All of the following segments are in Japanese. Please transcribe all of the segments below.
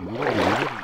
緑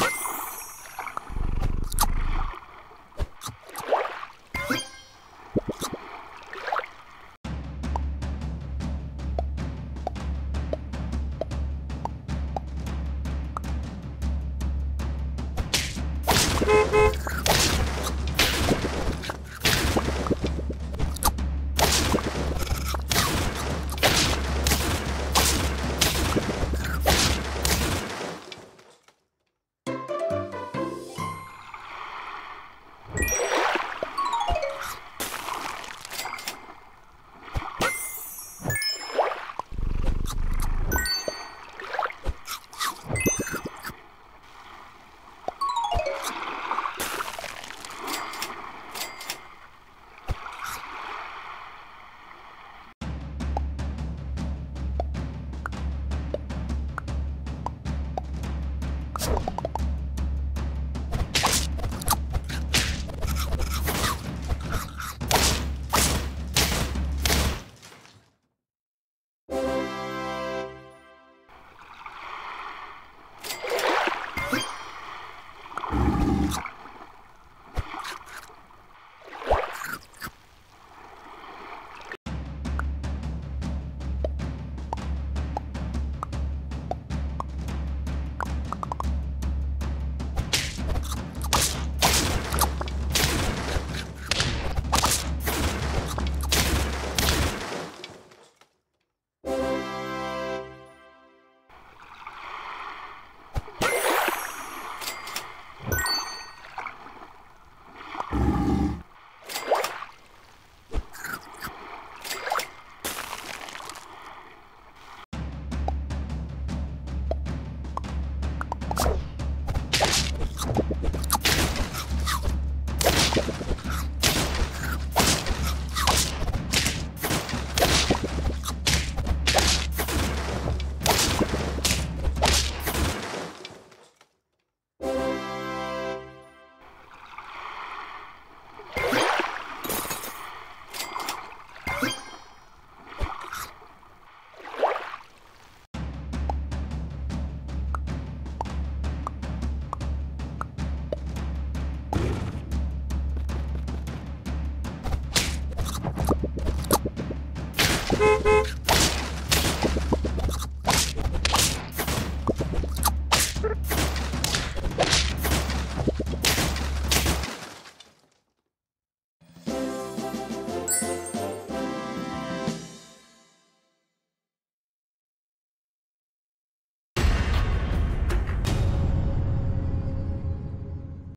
you